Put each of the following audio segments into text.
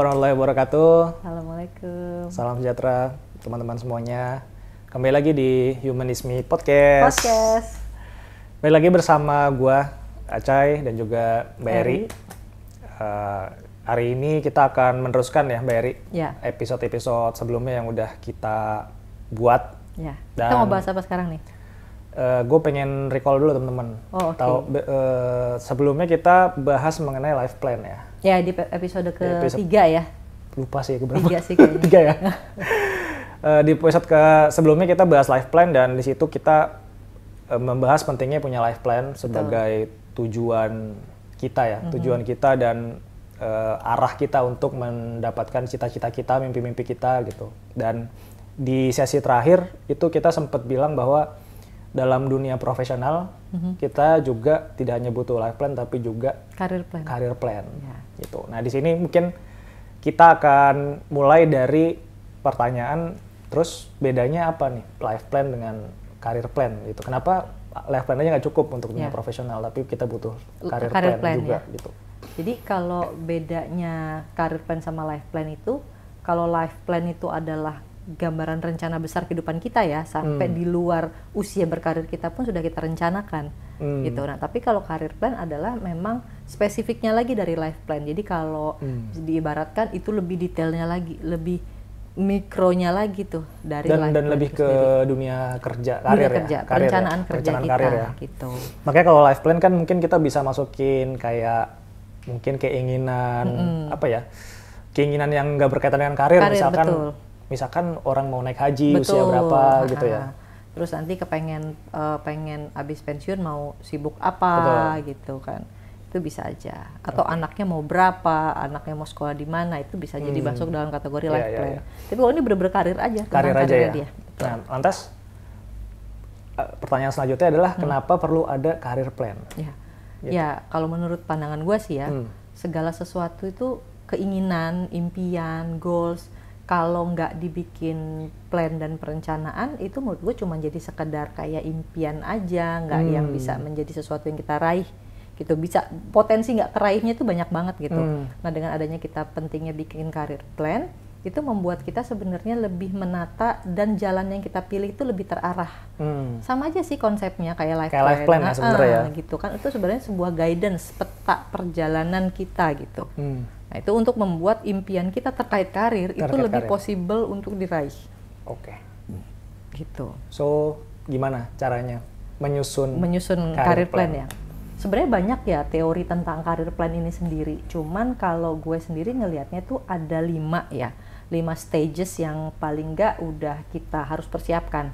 Assalamualaikum warahmatullahi wabarakatuh. Assalamualaikum. Salam sejahtera teman-teman semuanya. Kembali lagi di Humanisme Podcast. Podcast. Kembali lagi bersama gua Acai dan juga Mbak Eri. Eh, hari ini kita akan meneruskan ya Mbak Eri. Ya. Episode-episode sebelumnya yang udah kita buat. Ya. Dan- Kita mau bahas apa sekarang nih? gue pengen recall dulu teman-teman. Oh, oke. Tahu be- eh, sebelumnya kita bahas mengenai life plan ya. Ya di episode ketiga ya. lupa sih berapa Tiga sih kayaknya. tiga ya Eh, di episode ke sebelumnya kita bahas life plan dan di situ kita eh, membahas pentingnya punya life plan sebagai tujuan kita ya Mm-hmm. tujuan kita dan eh, arah kita untuk mendapatkan cita-cita kita mimpi-mimpi kita gitu dan di sesi terakhir itu kita sempat bilang bahwa dalam dunia profesional Mm-hmm. kita juga tidak hanya butuh life plan tapi juga Karir plan. career plan Ya. gitu. Nah di sini mungkin kita akan mulai dari pertanyaan terus bedanya apa nih life plan dengan career plan gitu. Kenapa life plan aja nggak cukup untuk dunia Ya. profesional tapi kita butuh career, Career plan, plan, juga ya. gitu. Jadi kalau bedanya karir plan sama life plan itu, kalau life plan itu adalah gambaran rencana besar kehidupan kita ya, sampai Hmm. di luar usia berkarir kita pun sudah kita rencanakan, Hmm. gitu. Nah, tapi kalau karir plan adalah memang spesifiknya lagi dari life plan. Jadi kalau Hmm. diibaratkan itu lebih detailnya lagi, lebih mikronya lagi tuh dari Dan life dan plan lebih ke sendiri. dunia kerja, Dunia karir kerja, ya, karir ya, perencanaan kerja perencanaan kita, karir ya. gitu. Makanya kalau life plan kan mungkin kita bisa masukin kayak mungkin keinginan apa ya keinginan yang nggak berkaitan dengan karir, Karir, misalkan betul. Misalkan orang mau naik haji usia berapa ha, gitu ya. Terus nanti kepengen eh, pengen abis pensiun mau sibuk apa gitu kan. Itu bisa aja. Atau anaknya mau berapa, anaknya mau sekolah di mana, itu bisa jadi masuk dalam kategori Hmm. Iya, life iya, plan. iya. Tapi kalau ini bener-bener karir aja, karir aja ya. dia. Nah, lantas eh, pertanyaan selanjutnya adalah Hmm. kenapa perlu ada karir plan? Ya. Gitu. Ya, kalau menurut pandangan gue sih ya, Hmm. segala sesuatu itu keinginan, impian, goals, kalau nggak dibikin plan dan perencanaan, itu menurut gue cuma jadi sekedar kayak impian aja, nggak yang Hmm. bisa menjadi sesuatu yang kita raih gitu bisa potensi nggak keraihnya itu banyak banget gitu. Hmm. Nah dengan adanya kita pentingnya bikin karir plan itu membuat kita sebenarnya lebih menata dan jalan yang kita pilih itu lebih terarah Hmm. sama aja sih konsepnya kayak life Kayak plan, life plan ya Ah, sebenarnya ya. gitu kan itu sebenarnya sebuah guidance peta perjalanan kita gitu Hmm. Nah itu untuk membuat impian kita terkait karir itu Terkait lebih karir. possible untuk diraih Oke. gitu So gimana caranya menyusun menyusun karir plan, plan. ya sebenarnya banyak ya teori tentang karir plan ini sendiri cuman kalau gue sendiri ngelihatnya tuh ada lima ya lima stages yang paling nggak udah kita harus persiapkan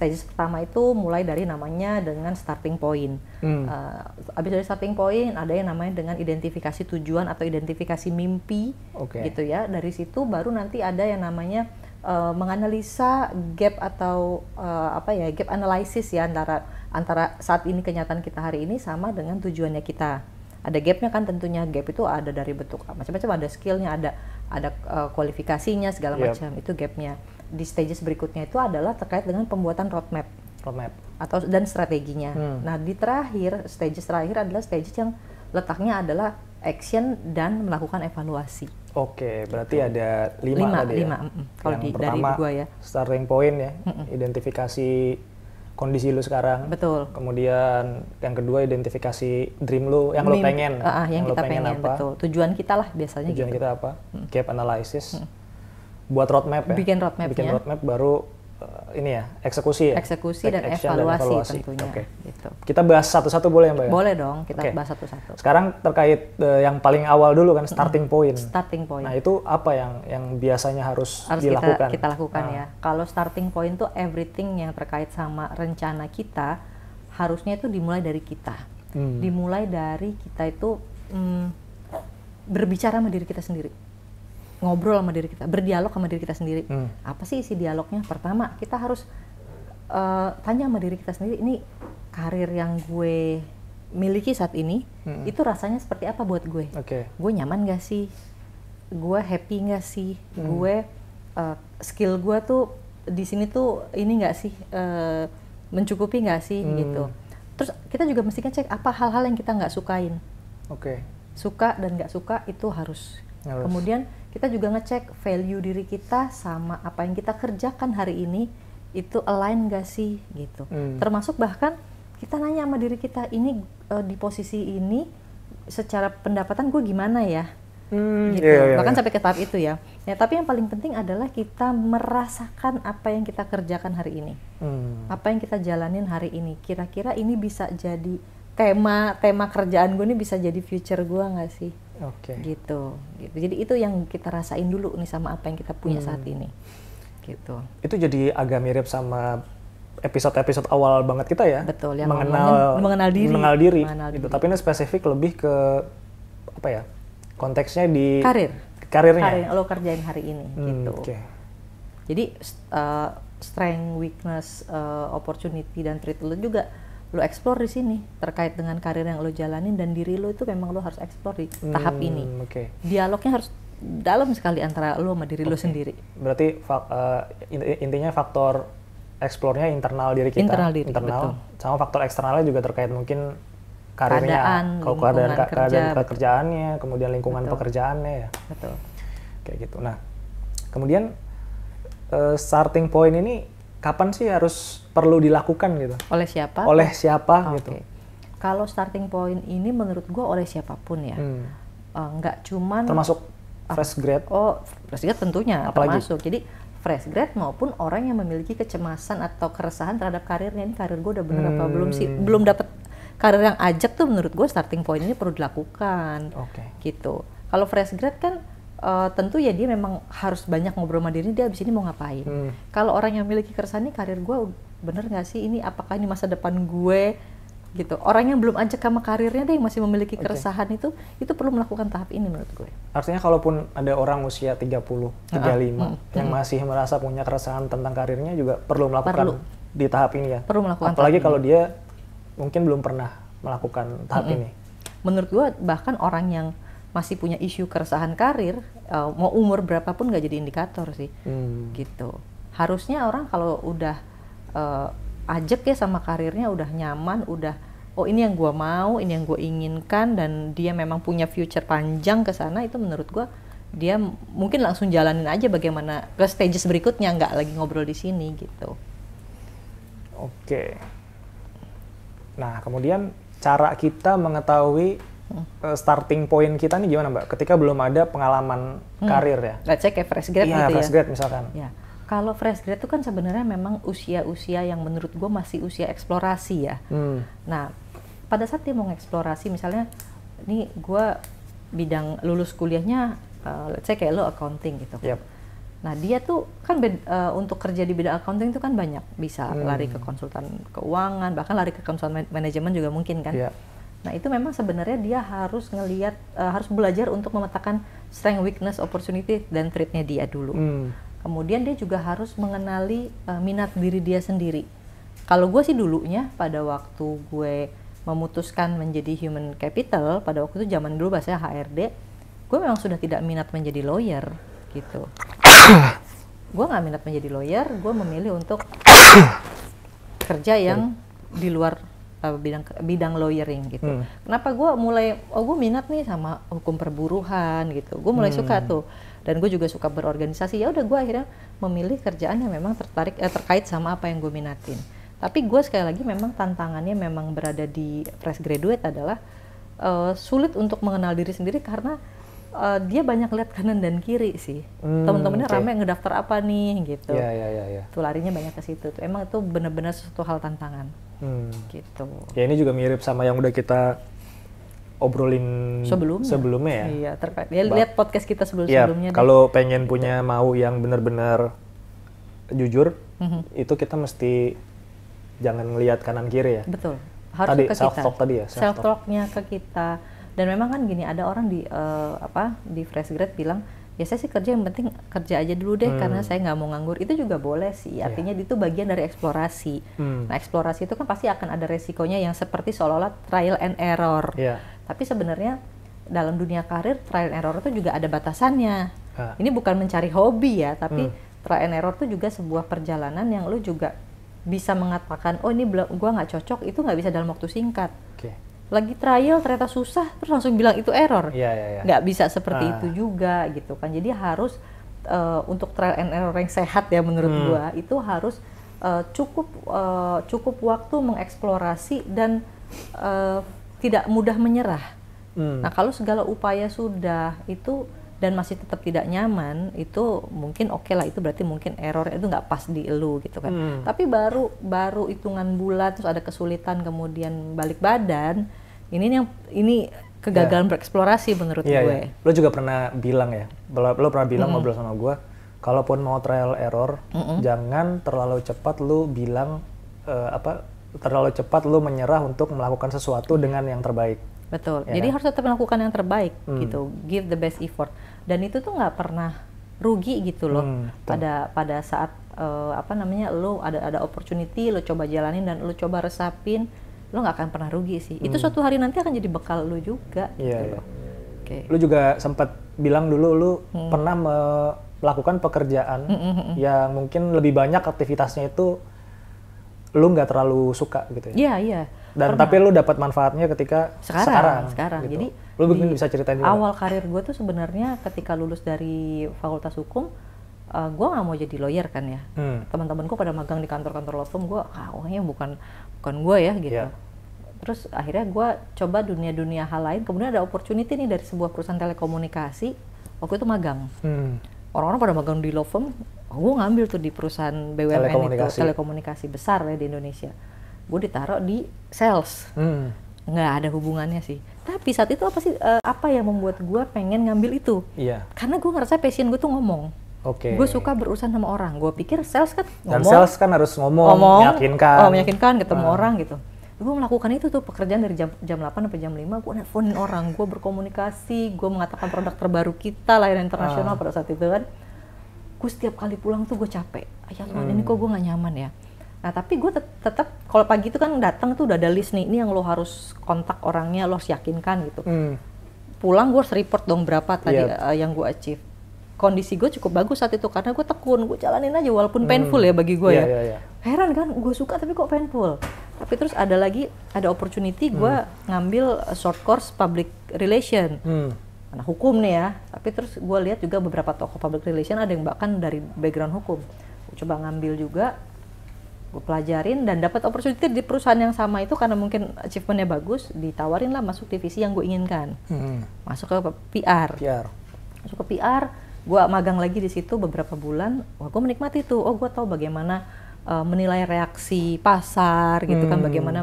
stages pertama itu mulai dari namanya dengan starting point Hmm. Uh, abis dari starting point ada yang namanya dengan identifikasi tujuan atau identifikasi mimpi Oke. gitu ya dari situ baru nanti ada yang namanya uh, menganalisa gap atau uh, apa ya gap analysis ya antara antara saat ini kenyataan kita hari ini sama dengan tujuannya kita ada gapnya kan tentunya gap itu ada dari bentuk macam-macam ada skillnya ada ada uh, kualifikasinya segala Yep. macam itu gapnya di stages berikutnya itu adalah terkait dengan pembuatan roadmap roadmap? atau dan strateginya. Hmm. Nah di terakhir stages terakhir adalah stages yang letaknya adalah action dan melakukan evaluasi. Oke, berarti ada lima, Lima, tadi lima, ya. Kalau Yang di- dari pertama, gua ya. starting point ya, identifikasi kondisi lu sekarang. Betul. Kemudian yang kedua identifikasi dream lu, yang lu Mim- pengen, Ah, ah, yang, lu kita pengen, apa, betul. Tujuan kita lah biasanya tujuan gitu. kita apa, gap analysis, buat roadmap ya, Bikin roadmap-nya. bikin roadmap baru uh, ini ya eksekusi ya, Eksekusi dan action evaluasi, tentunya. Oke. Gitu. Kita bahas satu-satu boleh ya mbak? ya? Boleh dong kita Oke. bahas satu-satu. Sekarang terkait uh, yang paling awal dulu kan starting point. Starting point. Nah itu apa yang yang biasanya harus, harus dilakukan? kita kita lakukan Ah. ya. Kalau starting point tuh everything yang terkait sama rencana kita harusnya itu dimulai dari kita. Hmm. Dimulai dari kita itu mm, berbicara sama diri kita sendiri. Ngobrol sama diri kita, berdialog sama diri kita sendiri. Hmm. Apa sih isi dialognya? Pertama, kita harus eh, tanya sama diri kita sendiri, ini karir yang gue miliki saat ini, Hmm. itu rasanya seperti apa buat gue? Oke. gue nyaman gak sih gue happy gak sih Hmm. gue uh, skill gue tuh di sini tuh ini gak sih uh, mencukupi gak sih Hmm. gitu terus kita juga mesti ngecek apa hal-hal yang kita nggak sukain Oke. suka dan nggak suka itu harus Harus. Kemudian kita juga ngecek value diri kita sama apa yang kita kerjakan hari ini itu align gak sih gitu. Hmm. Termasuk bahkan kita nanya sama diri kita ini eh, di posisi ini secara pendapatan gue gimana ya? Hmm, gitu. iya, iya, Bahkan iya. sampai ke tahap itu ya. Ya, tapi yang paling penting adalah kita merasakan apa yang kita kerjakan hari ini. Hmm. Apa yang kita jalanin hari ini. Kira-kira ini bisa jadi tema tema kerjaan gue ini bisa jadi future gue nggak sih? Oke. Gitu. gitu. Jadi itu yang kita rasain dulu nih sama apa yang kita punya Hmm. saat ini. Gitu. Itu jadi agak mirip sama episode-episode awal banget kita ya. Betul, yang mengenal mengenal diri. mengenal diri. Mengenal gitu. diri. Tapi ini spesifik lebih ke apa ya? Konteksnya di Karir. karirnya. Karir yang lo kerjain hari ini Hmm, gitu. Oke. Jadi st- uh, strength, weakness, uh, opportunity dan trait lo juga lo explore di sini terkait dengan karir yang lo jalanin dan diri lo itu memang lo harus explore di tahap Hmm, ini. Oke. Dialognya harus dalam sekali antara lo sama diri lo sendiri. Berarti fak- inti- intinya faktor eksplornya internal diri kita, Internal diri, betul. sama faktor eksternalnya juga terkait mungkin karirnya, Keadaan, kalau keadaan, kerja, keadaan betul. pekerjaannya, kemudian lingkungan Betul. pekerjaannya ya, Betul. kayak gitu. Nah, kemudian eh, starting point ini kapan sih harus perlu dilakukan gitu? Oleh siapa? Oleh siapa Oke. gitu? Kalau starting point ini menurut gue oleh siapa pun ya. Hmm. Nggak cuman Termasuk fresh grade. Oh, fresh grad tentunya Apalagi? termasuk. Jadi fresh grad maupun orang yang memiliki kecemasan atau keresahan terhadap karirnya ini karir gue udah bener apa belum sih Hmm. belum dapet karir yang ajak tuh menurut gue starting point ini perlu dilakukan Oke. gitu. Kalau fresh grad kan eh, tentu ya dia memang harus banyak ngobrol sama diri dia abis ini mau ngapain. Hmm. Kalau orang yang memiliki keresahan ini karir gue bener nggak sih ini apakah ini masa depan gue gitu. Orang yang belum ajak sama karirnya deh yang masih memiliki keresahan itu itu perlu melakukan tahap ini menurut gue. Artinya kalaupun ada orang usia 30, 35 hmm, yang masih merasa punya keresahan tentang karirnya juga perlu melakukan Perlu. di tahap ini ya. Perlu melakukan Apalagi kalau dia mungkin belum pernah melakukan tahap ini. menurut gue bahkan orang yang masih punya isu keresahan karir uh, mau umur berapapun nggak jadi indikator sih Hmm. gitu harusnya orang kalau udah uh, ajak ya sama karirnya udah nyaman udah oh ini yang gue mau ini yang gue inginkan dan dia memang punya future panjang ke sana itu menurut gue dia mungkin langsung jalanin aja bagaimana ke stages berikutnya nggak lagi ngobrol di sini gitu Oke. Nah, kemudian cara kita mengetahui Hmm. eh, starting point kita nih gimana, Mbak? Ketika belum ada pengalaman karir ya. let's say kayak fresh Hmm. grad Iya, gitu fresh ya grade misalkan. Ya, kalau fresh grad itu kan sebenarnya memang usia-usia yang menurut gue masih usia eksplorasi ya. Hmm. Nah, pada saat dia mau eksplorasi, misalnya, ini gue bidang lulus kuliahnya, uh, let's say kayak lo accounting gitu. Yap. Nah, dia tuh kan bed- uh, untuk kerja di bidang accounting itu kan banyak, bisa Hmm. lari ke konsultan keuangan, bahkan lari ke konsultan man- manajemen juga mungkin kan. Iya. Nah itu memang sebenarnya dia harus ngelihat, uh, harus belajar untuk memetakan strength, weakness, opportunity dan trait-nya dia dulu. Hmm. Kemudian dia juga harus mengenali uh, minat diri dia sendiri. Kalau gue sih dulunya pada waktu gue memutuskan menjadi human capital, pada waktu itu zaman dulu bahasanya HRD, gue memang sudah tidak minat menjadi lawyer gitu. gue nggak minat menjadi lawyer, gue memilih untuk kerja yang di luar uh, bidang bidang lawyering gitu. Hmm. Kenapa gue mulai oh gue minat nih sama hukum perburuhan gitu. Gue mulai suka tuh dan gue juga suka berorganisasi. Ya udah gue akhirnya memilih kerjaan yang memang tertarik eh, terkait sama apa yang gue minatin. Tapi gue sekali lagi memang tantangannya memang berada di fresh graduate adalah eh, sulit untuk mengenal diri sendiri karena eh, dia banyak lihat kanan dan kiri sih. Hmm, Temen-temennya oke. rame ngedaftar apa nih gitu. Iya, iya, iya, iya. Tuh larinya banyak ke situ. Tuh. Emang itu benar-benar sesuatu hal tantangan Hmm. gitu. Ya ini juga mirip sama yang udah kita obrolin Sebelumnya. sebelumnya ya. Iya, terkait. Ya, lihat podcast kita Iya, sebelum-sebelumnya. deh. kalau pengen punya mau yang benar-benar jujur, Mhm. itu kita mesti jangan ngelihat kanan kiri ya. Betul. Harus Tadi, ke self kita. talk tadi ya, self talknya ke kita. Dan memang kan gini, ada orang di eh, apa di fresh grad bilang, ya saya sih kerja yang penting kerja aja dulu deh Hmm. karena saya nggak mau nganggur. Itu juga boleh sih. Artinya itu bagian dari eksplorasi. Hmm. Nah, eksplorasi itu kan pasti akan ada resikonya yang seperti seolah-olah trial and error. Iya. Tapi sebenarnya dalam dunia karir trial and error itu juga ada batasannya. Ah. Ini bukan mencari hobi ya, tapi Hmm. trial and error itu juga sebuah perjalanan yang lu juga bisa mengatakan, oh ini belum, gua nggak cocok, itu nggak bisa dalam waktu singkat. Oke. Lagi trial ternyata susah terus langsung bilang itu error iya, iya. nggak bisa seperti Ah. itu juga gitu kan jadi harus eh, untuk trial and error yang sehat ya menurut Hmm. gua itu harus eh, cukup eh, cukup waktu mengeksplorasi dan eh, tidak mudah menyerah Hmm. nah kalau segala upaya sudah itu dan masih tetap tidak nyaman itu mungkin oke lah itu berarti mungkin error itu nggak pas di elu gitu kan Hmm. tapi baru baru hitungan bulan terus ada kesulitan kemudian balik badan ini yang ini kegagalan bereksplorasi menurut Iya, gue iya. Lo juga pernah bilang ya, lo, lo pernah bilang ngobrol sama gue, kalaupun mau trial error, jangan terlalu cepat lo bilang eh, apa, terlalu cepat lo menyerah untuk melakukan sesuatu dengan yang terbaik. betul Ya jadi kan? harus tetap melakukan yang terbaik Hmm. gitu give the best effort dan itu tuh nggak pernah rugi gitu loh Hmm, pada pada saat eh, apa namanya lo ada ada opportunity lo coba jalanin dan lo coba resapin lo nggak akan pernah rugi sih itu suatu hari nanti akan jadi bekal lo juga Hmm. Iya, gitu loh. oke Lo juga sempat bilang dulu lo Hmm. pernah me- melakukan pekerjaan yang mungkin lebih banyak aktivitasnya itu lo nggak terlalu suka gitu ya. iya iya Dan tapi lo dapat manfaatnya ketika sekarang sekarang. sekarang, gitu. jadi lo mungkin di bisa ceritain juga. awal karir gue tuh sebenarnya ketika lulus dari fakultas hukum gue nggak mau jadi lawyer kan ya Hmm. teman-temanku pada magang di kantor-kantor law firm gue ah kayaknya bukan bukan gue ya gitu Iya. terus akhirnya gue coba dunia-dunia hal lain kemudian ada opportunity nih dari sebuah perusahaan telekomunikasi waktu itu magang Hmm. orang-orang pada magang di law firm gue ngambil tuh di perusahaan BUMN Telekomunikasi. itu telekomunikasi besar ya di Indonesia gue ditaruh di sales Hmm. Nggak ada hubungannya sih tapi saat itu apa sih eh, apa yang membuat gue pengen ngambil itu Iya. karena gue ngerasa passion gue tuh ngomong Oke. gue suka berurusan sama orang gue pikir sales kan Dan ngomong sales kan harus ngomong, meyakinkan. oh, meyakinkan ketemu Ah. orang gitu gue melakukan itu tuh pekerjaan dari jam jam 8 sampai jam 5 gue nelfonin orang gue berkomunikasi gue mengatakan produk terbaru kita layanan internasional Ah. pada saat itu kan gue setiap kali pulang tuh gue capek ya Tuhan Hmm. ini kok gue nggak nyaman ya nah tapi gue tet- tetap kalau pagi itu kan datang tuh udah ada list nih ini yang lo harus kontak orangnya lo harus yakinkan gitu. Hmm. pulang gue harus report dong berapa tadi Iya. uh, yang gue achieve. Kondisi gue cukup bagus saat itu karena gue tekun gue jalanin aja walaupun painful ya bagi gue Iya, ya. iya, iya. heran kan gue suka tapi kok painful. Tapi terus ada lagi ada opportunity gue ngambil uh, short course public relation. Hmm. anak hukum nih ya. Tapi terus gue lihat juga beberapa tokoh public relation ada yang bahkan dari background hukum. Coba ngambil juga gue pelajarin dan dapat opportunity di perusahaan yang sama itu karena mungkin achievementnya bagus ditawarin lah masuk divisi yang gue inginkan Hmm. masuk ke PR PR. masuk ke PR gue magang lagi di situ beberapa bulan wah gue menikmati tuh oh gue tahu bagaimana uh, menilai reaksi pasar gitu kan Hmm. bagaimana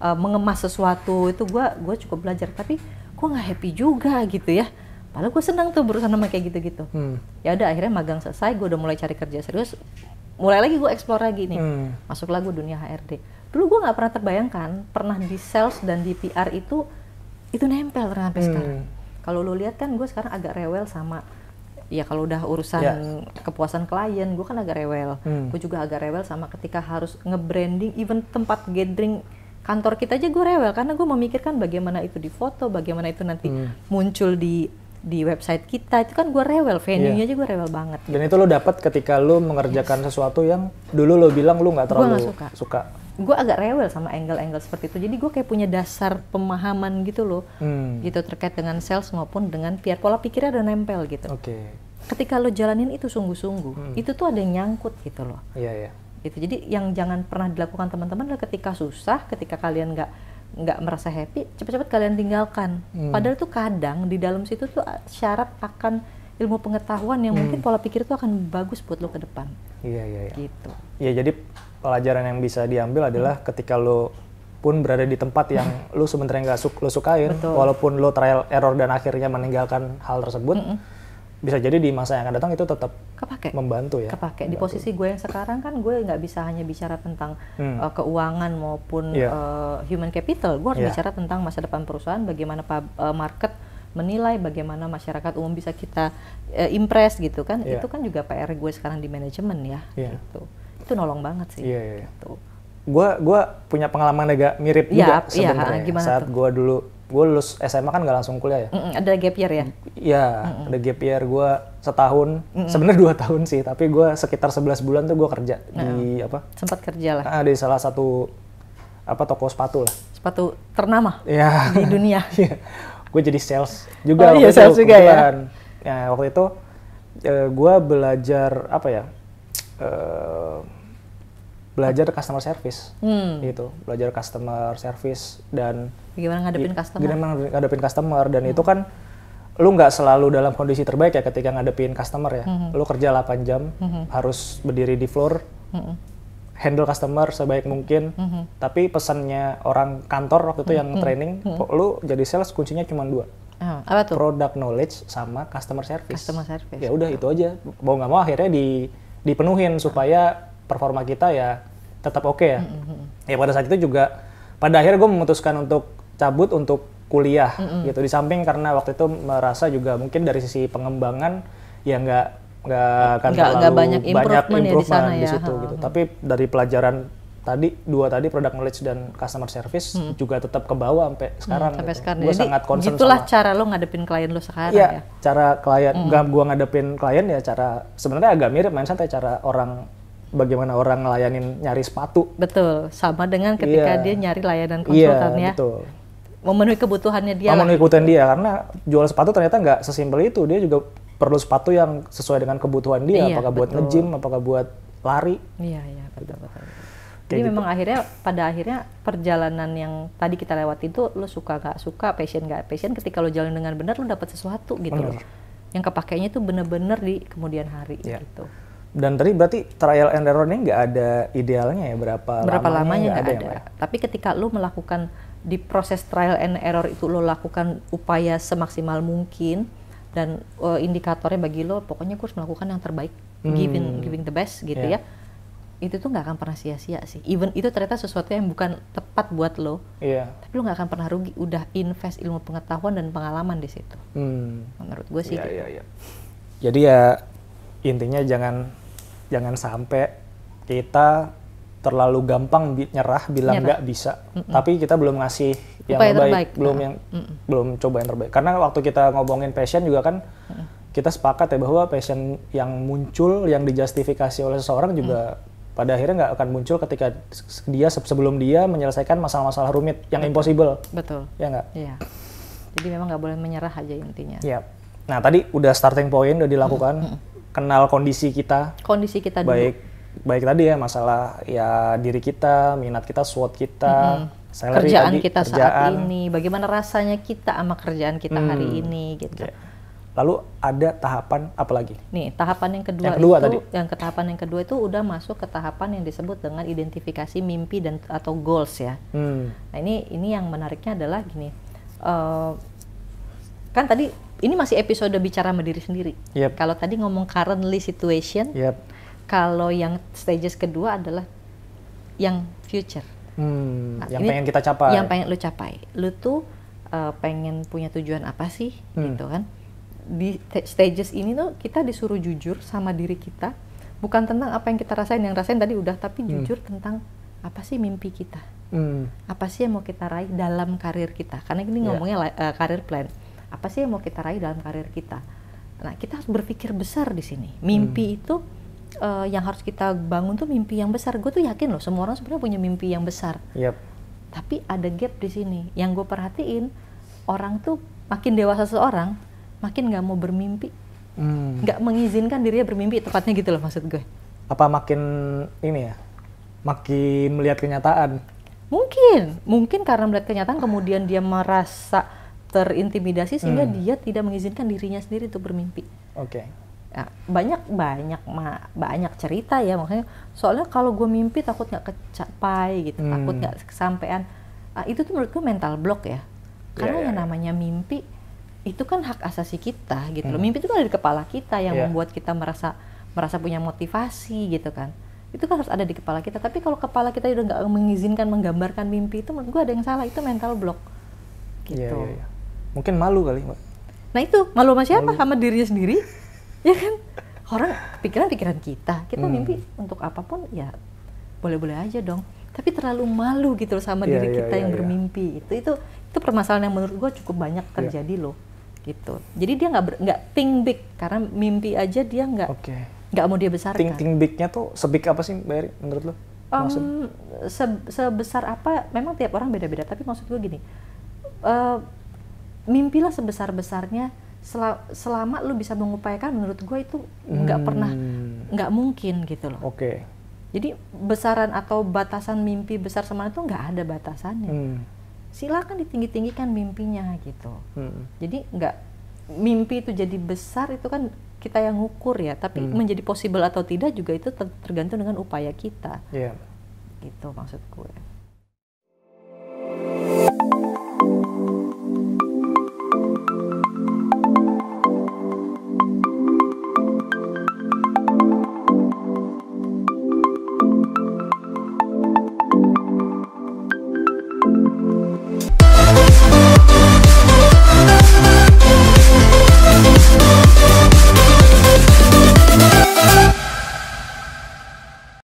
uh, mengemas sesuatu itu gue gue cukup belajar tapi gue nggak happy juga gitu ya padahal gue senang tuh berusaha sama kayak gitu-gitu Hmm. ya udah akhirnya magang selesai gue udah mulai cari kerja serius mulai lagi gue explore lagi nih Hmm. masuklah gue dunia HRD dulu gue nggak pernah terbayangkan pernah di sales dan di PR itu itu nempel ternyata sampai Hmm. sekarang kalau lo lihat kan gue sekarang agak rewel sama ya kalau udah urusan Ya. kepuasan klien gue kan agak rewel Hmm. gue juga agak rewel sama ketika harus nge-branding even tempat gathering kantor kita aja gue rewel karena gue memikirkan bagaimana itu di foto bagaimana itu nanti Hmm. muncul di di website kita itu kan gue rewel venue-nya aja gue rewel banget Dan itu lo dapat ketika lo mengerjakan sesuatu yang dulu lo bilang lo nggak Gua terlalu nggak suka. suka. gue agak rewel sama angle-angle seperti itu jadi gue kayak punya dasar pemahaman gitu loh Hmm. gitu terkait dengan sales maupun dengan PR pola pikirnya ada nempel gitu Oke. ketika lo jalanin itu sungguh-sungguh Hmm. itu tuh ada yang nyangkut gitu loh Iya iya. gitu jadi yang jangan pernah dilakukan teman-teman adalah ketika susah ketika kalian nggak nggak merasa happy cepat-cepat kalian tinggalkan Hmm. padahal tuh kadang di dalam situ tuh syarat akan ilmu pengetahuan yang Hmm. mungkin pola pikir itu akan bagus buat lo ke depan Iya iya iya. gitu Iya jadi pelajaran yang bisa diambil adalah ketika lo pun berada di tempat yang lo sebenarnya nggak suk lo sukain, Betul. walaupun lo trial error dan akhirnya meninggalkan hal tersebut, bisa jadi di masa yang akan datang itu tetap kepake membantu ya. kepake di posisi gue yang sekarang kan gue nggak bisa hanya bicara tentang Hmm. uh, keuangan maupun Iya. uh, human capital gue harus Iya. bicara tentang masa depan perusahaan bagaimana pub- uh, market menilai bagaimana masyarakat umum bisa kita uh, impress gitu kan Iya. itu kan juga PR gue sekarang di manajemen ya Iya. gitu itu nolong banget sih Iya iya. iya. Gitu. Gua gua punya pengalaman agak mirip Iya, juga iya, sebenarnya. gimana Saat gua dulu gua lulus SMA kan nggak langsung kuliah ya. Mm-mm, ada gap year ya Iya, ada gap year gue setahun, sebenarnya dua tahun sih, tapi gue sekitar 11 bulan tuh gue kerja di apa? sempat kerja lah Ah, di salah satu apa toko sepatu lah. sepatu ternama ya di dunia. gue jadi sales juga Oh, iya, sales juga ya? kebetulan. ya waktu itu gue belajar apa ya eh, belajar customer service Hmm. gitu belajar customer service dan Bagaimana ngadepin customer? gimana ngadepin customer dan itu kan lu nggak selalu dalam kondisi terbaik ya ketika ngadepin customer ya Mhm. lu kerja 8 jam harus berdiri di floor Mm-mm. handle customer sebaik mungkin Mhm. tapi pesannya orang kantor waktu itu yang training kok lu jadi sales kuncinya cuma dua Ah, apa tuh? product knowledge sama customer service. Customer service. Ya udah itu aja. Mau nggak mau akhirnya di dipenuhin supaya performa kita ya tetap oke ya. Ya pada saat itu juga pada akhirnya gue memutuskan untuk cabut untuk kuliah gitu di samping karena waktu itu merasa juga mungkin dari sisi pengembangan ya nggak nggak akan Nggak- terlalu nggak banyak improvement ya di sana di ya. situ Ha, gitu. Tapi dari pelajaran tadi dua tadi product knowledge dan customer service juga tetap ke bawah sampai sekarang. Sampai gitu. sekarang. Gue sangat concern gitulah sama cara lo ngadepin klien lo sekarang Iya, ya. cara klien, nggak gua ngadepin klien ya cara sebenarnya agak mirip main santai cara orang bagaimana orang ngelayanin nyari sepatu. Betul, sama dengan ketika Iya. dia nyari layanan konsultan iya, ya. betul. Memenuhi kebutuhannya dia lah. ikutin dia karena jual sepatu ternyata nggak sesimpel itu. Dia juga perlu sepatu yang sesuai dengan kebutuhan dia. Iya, apakah buat nge-gym, apakah buat lari. Iya, iya, betul, betul. betul. Jadi memang akhirnya pada akhirnya perjalanan yang tadi kita lewati itu lo suka nggak suka, passion nggak passion, ketika lo jalan dengan benar lo dapat sesuatu gitu loh. Yang kepakainya itu bener-bener di kemudian hari Iya. gitu. Dan tadi berarti trial and error ini nggak ada idealnya ya berapa, Berapa lamanya nggak nggak ada. ya, ya? Tapi ketika lo melakukan di proses trial and error itu lo lakukan upaya semaksimal mungkin dan eh, indikatornya bagi lo pokoknya gue harus melakukan yang terbaik, giving giving the best gitu Iya. ya. Itu tuh nggak akan pernah sia-sia sih. Even itu ternyata sesuatu yang bukan tepat buat lo, Iya. tapi lo nggak akan pernah rugi. Udah invest ilmu pengetahuan dan pengalaman di situ. Hmm. Menurut gue sih. Iya, gitu. iya, iya. Jadi ya intinya jangan jangan sampai kita terlalu gampang bi- nyerah bilang nggak bisa. Tapi kita belum ngasih yang Upaya terbaik, terbaik. belum Nah. yang belum coba yang terbaik. Karena waktu kita ngomongin passion juga kan kita sepakat ya bahwa passion yang muncul yang dijustifikasi oleh seseorang juga pada akhirnya nggak akan muncul ketika dia se- sebelum dia menyelesaikan masalah-masalah rumit yang impossible. Betul. Ya nggak? Iya. Jadi memang nggak boleh menyerah aja intinya. Ya. Nah tadi udah starting point udah dilakukan, kenal kondisi kita, Kondisi kita dulu. baik baik tadi ya masalah ya diri kita, minat kita, SWOT kita, salary kerjaan tadi, kita saat kerjaan. ini, bagaimana rasanya kita sama kerjaan kita hari ini gitu. Oke. Lalu ada tahapan apa lagi? Nih, tahapan yang kedua, Yang kedua itu tadi. yang ke tahapan yang kedua itu udah masuk ke tahapan yang disebut dengan identifikasi mimpi dan atau goals ya. Hmm. Nah, ini ini yang menariknya adalah gini. eh, kan tadi ini masih episode bicara sama diri sendiri. Yep. Kalau tadi ngomong currently situation, Yep. kalau yang stages kedua adalah yang future. Hmm, Nah, yang ini pengen kita capai. Yang pengen lu capai. Lu tuh uh, pengen punya tujuan apa sih Hmm. gitu kan. Di stages ini tuh kita disuruh jujur sama diri kita. Bukan tentang apa yang kita rasain, yang rasain tadi udah, tapi jujur tentang apa sih mimpi kita. Hmm. Apa sih yang mau kita raih dalam karir kita. Karena ini Iya. ngomongnya uh, karir plan. Apa sih yang mau kita raih dalam karir kita. Nah, kita harus berpikir besar di sini. Mimpi itu uh, yang harus kita bangun tuh mimpi yang besar. Gue tuh yakin loh, semua orang sebenarnya punya mimpi yang besar Yep. tapi ada gap di sini yang gue perhatiin orang tuh makin dewasa seseorang makin nggak mau bermimpi Hmm. nggak mengizinkan dirinya bermimpi tepatnya gitu loh maksud gue Apa makin ini ya? Makin melihat kenyataan. mungkin mungkin karena melihat kenyataan kemudian dia merasa terintimidasi sehingga Hmm. dia tidak mengizinkan dirinya sendiri untuk bermimpi Oke. Nah, banyak banyak ma- banyak cerita ya makanya soalnya kalau gue mimpi takut nggak kecapai gitu Hmm. takut nggak kesampaian Ah, itu tuh menurut gue mental block ya karena Iya, iya, yang iya. namanya mimpi itu kan hak asasi kita gitu loh Hmm. mimpi itu kan ada di kepala kita yang Iya. membuat kita merasa merasa punya motivasi gitu kan itu kan harus ada di kepala kita tapi kalau kepala kita udah nggak mengizinkan menggambarkan mimpi itu menurut gue ada yang salah itu mental block gitu Iya, iya, iya. Mungkin malu kali, Mbak. Nah itu malu sama siapa? Sama dirinya sendiri, ya kan? Orang pikiran-pikiran kita, kita Hmm. mimpi untuk apa pun ya boleh-boleh aja dong. Tapi terlalu malu gitu loh sama Iya, diri iya, kita iya, yang iya. bermimpi. Itu itu itu permasalahan yang menurut gua cukup banyak terjadi loh, gitu. Jadi dia nggak nggak think big karena mimpi aja dia nggak nggak mau dia besarkan. Think think big-nya tuh sebig apa sih, Mbak Eri, menurut lo? Maksud, Em, se- sebesar apa? Memang tiap orang beda-beda. Tapi maksud gue gini, eh, mimpilah sebesar besarnya. selama lu bisa mengupayakan, menurut gue itu nggak pernah, Hmm. nggak mungkin gitu loh. Oke. Jadi besaran atau batasan mimpi besar sama itu nggak ada batasannya. Hmm. Silakan ditinggi-tinggikan mimpinya gitu. Hmm. Jadi nggak mimpi itu jadi besar itu kan kita yang ngukur ya. Tapi Hmm. menjadi possible atau tidak juga itu ter- tergantung dengan upaya kita. Iya. Gitu maksud gue.